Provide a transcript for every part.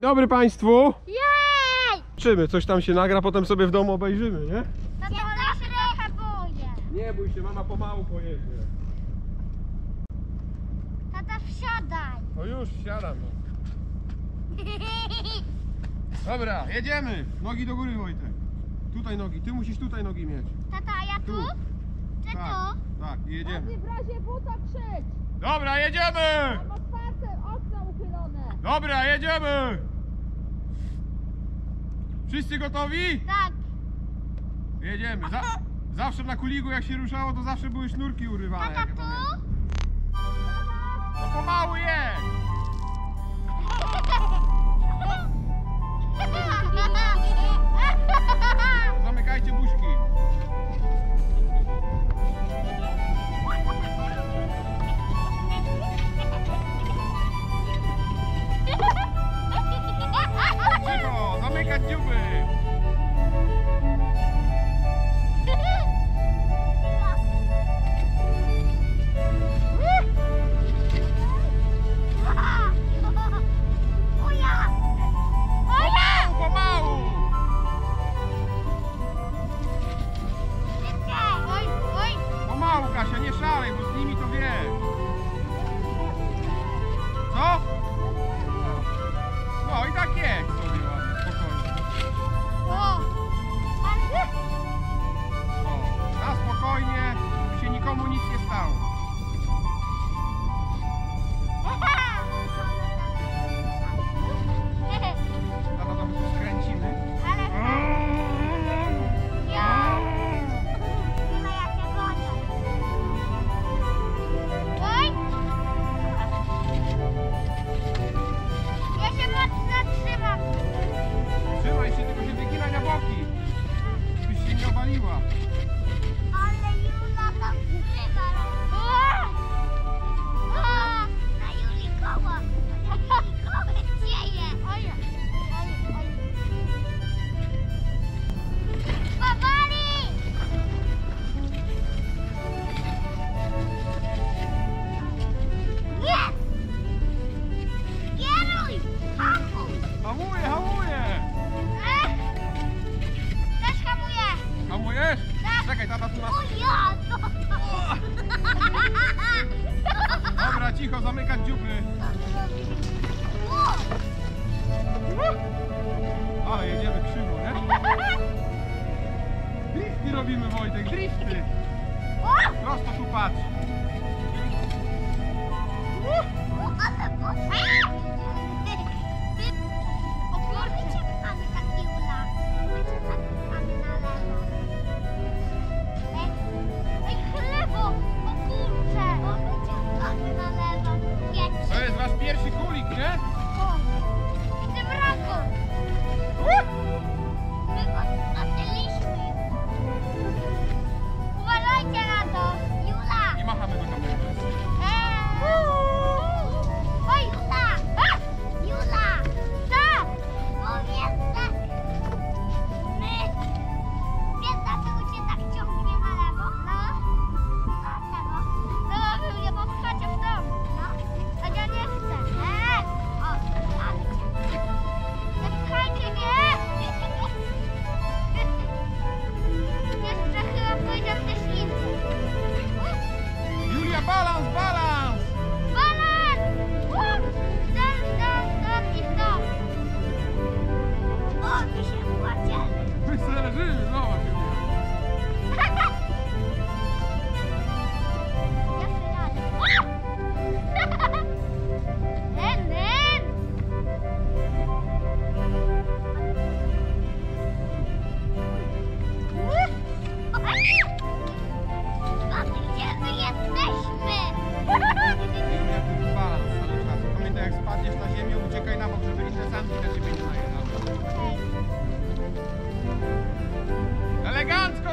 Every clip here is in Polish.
Dobry Państwu! Jej! Czymy, coś tam się nagra, potem sobie w domu obejrzymy, nie? No to się trochę boję. Nie bój się, mama pomału pojedzie. Tata, wsiadaj. No już, wsiadam. No. Dobra, jedziemy. Nogi do góry, Wojtek. Tutaj nogi, ty musisz tutaj nogi mieć. Tata, ja tu? Tu. Czy tak, tu? Tak, jedziemy. w razie buta krzycz. Dobra, jedziemy! Dobra, jedziemy! Wszyscy gotowi? Tak. Jedziemy. Za zawsze na kuligu jak się ruszało, to zawsze były sznurki urywane. Tata, tu? No pomału jedź! cicho, zamykać dziubry. Ale jedziemy krzywo, nie? Drifty robimy Wojtek, drifty. Prosto tu patrz.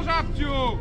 żabciu!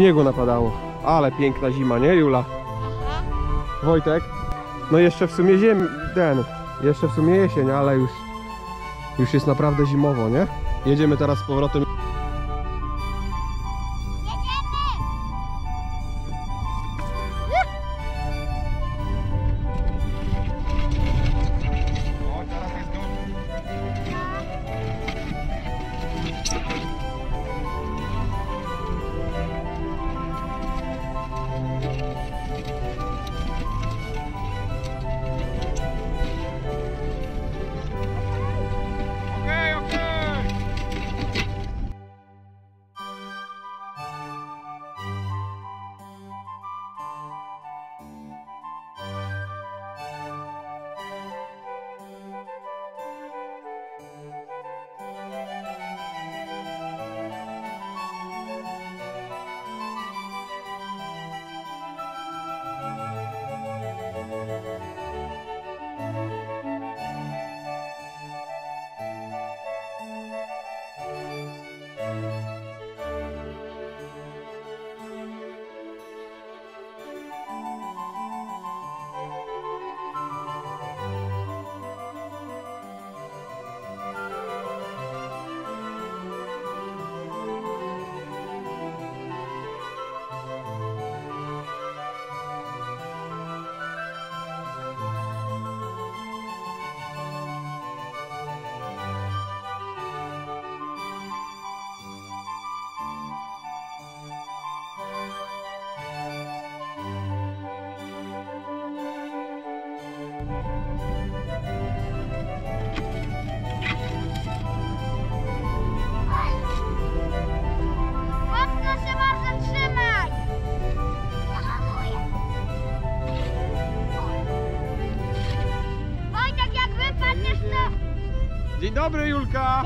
Śniegu napadało, ale piękna zima, nie Jula? Wojtek? No jeszcze w sumie ziem... ten... Jeszcze w sumie jesień, ale już... Już jest naprawdę zimowo, nie? Jedziemy teraz z powrotem. Dobry Julka!